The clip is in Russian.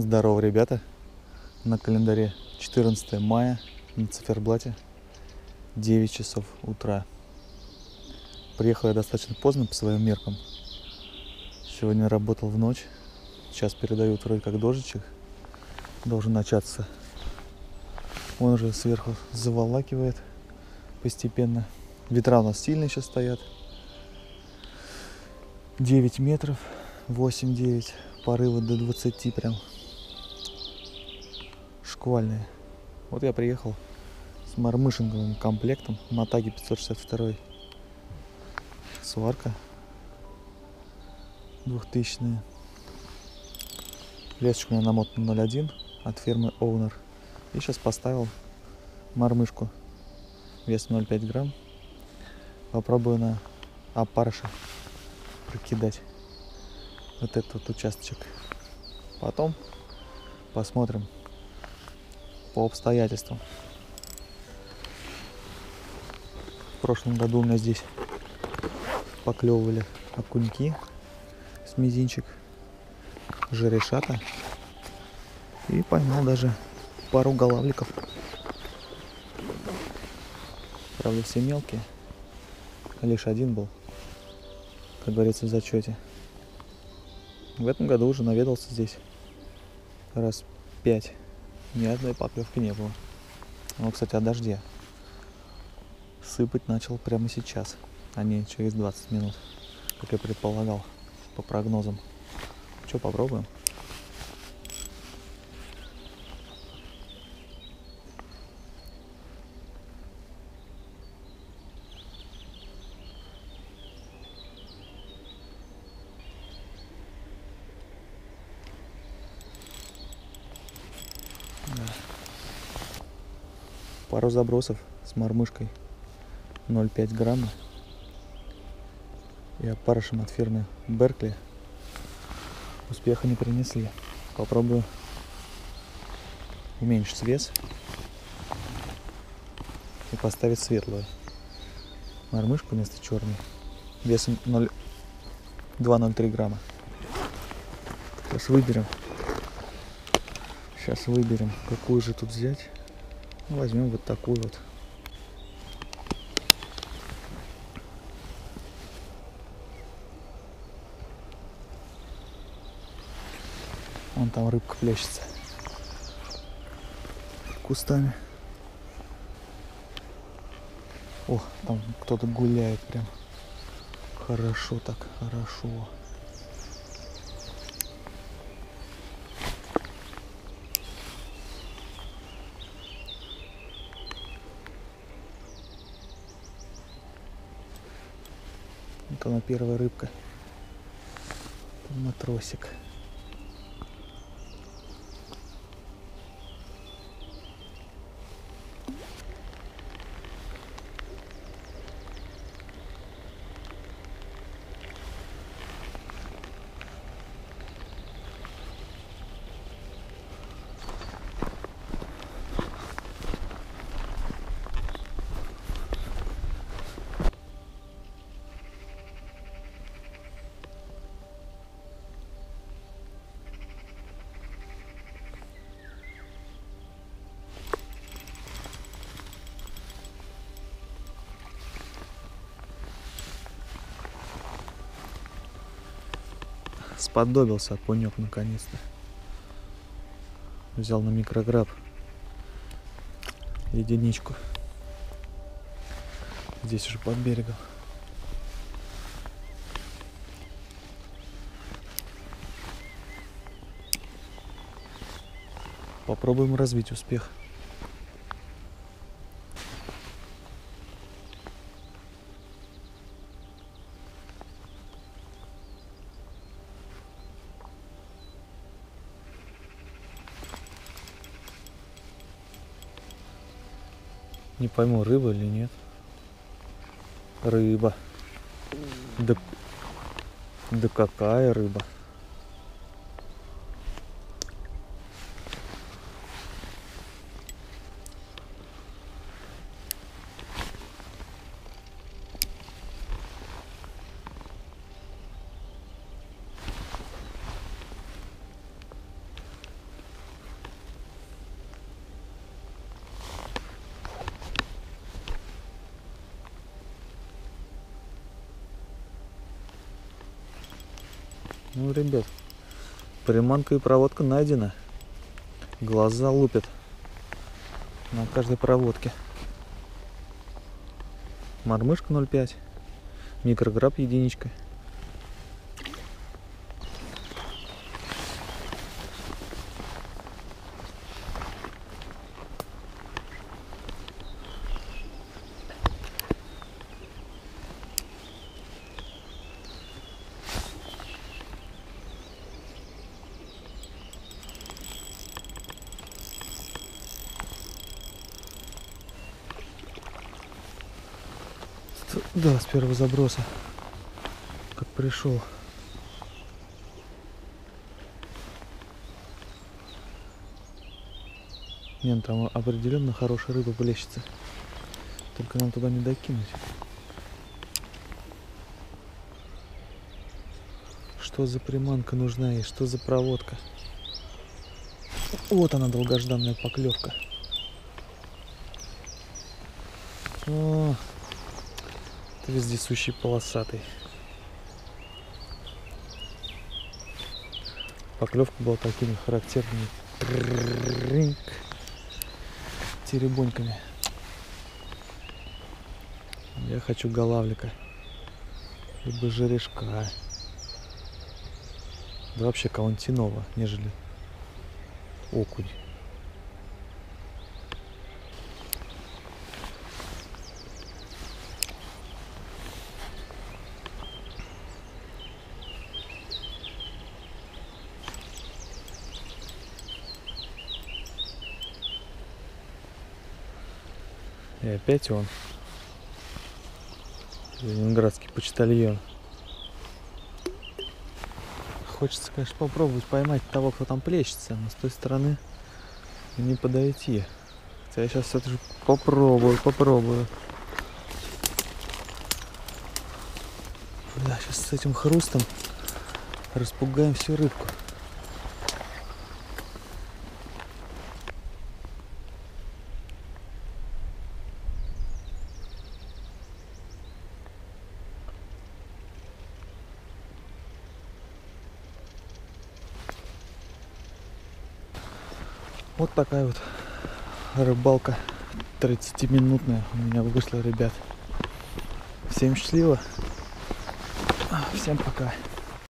Здорово, ребята. На календаре 14 мая на циферблате 9 часов утра. Приехал я достаточно поздно по своим меркам. Сегодня работал в ночь. Сейчас передают вроде как дождичек. Должен начаться. Он уже сверху заволакивает постепенно. Ветра у нас сильные сейчас стоят. 9 метров, 8-9, порывы до 20 прям. Шквальные. Вот я приехал с мормышинговым комплектом Матаги 562 сварка 2000 лесочку у меня намотан 01 от фирмы Owner. И сейчас поставил мормышку вес 0,5 грамм. Попробую на опарыша прокидать вот этот вот участочек. Потом посмотрим по обстоятельствам. В прошлом году у меня здесь поклевывали окуньки с мизинчик жерешата и поймал даже пару голавликов правда все мелкие лишь один был как говорится в зачете. В этом году уже наведался здесь раз пять ни одной поклевки не было ну кстати о дожде сыпать начал прямо сейчас а не через 20 минут, как я предполагал по прогнозам. Что, попробуем? Пару забросов с мормышкой 0,5 грамма и опарышем от фирмы Беркли успеха не принесли. Попробую уменьшить вес и поставить светлую мормышку вместо черной весом 2,03 грамма. Сейчас выберем. Сейчас выберем, какую же тут взять. Возьмем вот такую вот. Вон там рыбка плещется. Кустами. О, там кто-то гуляет прям. Хорошо так, хорошо. Вот она первая рыбка. Матросик. Сподобился окунек наконец-то. Взял на микрограб единичку. Здесь уже под берегом. Попробуем развить успех. Не пойму, рыба или нет. Рыба. Да, да какая рыба? Ну, ребят, приманка и проводка найдена. Глаза лупят на каждой проводке. Мормышка 0,5, микрограб единичкой. да, с первого заброса, как пришел. Нет, ну там определенно хорошая рыба плещется. Только нам туда не докинуть. Что за приманка нужна и что за проводка? Вот она, долгожданная поклевка вездесущий полосатый. Поклевка была такими характерными теребоньками. Я хочу голавлика. Либо жерешка. Да вообще калантинова, нежели окунь. И опять он. Ленинградский почтальон. Хочется, конечно, попробовать поймать того, кто там плещется, но с той стороны не подойти. Хотя я сейчас все-таки попробую, попробую. Да, сейчас с этим хрустом распугаем всю рыбку. Вот такая вот рыбалка 30-минутная у меня вышла, ребят. Всем счастливо. Всем пока.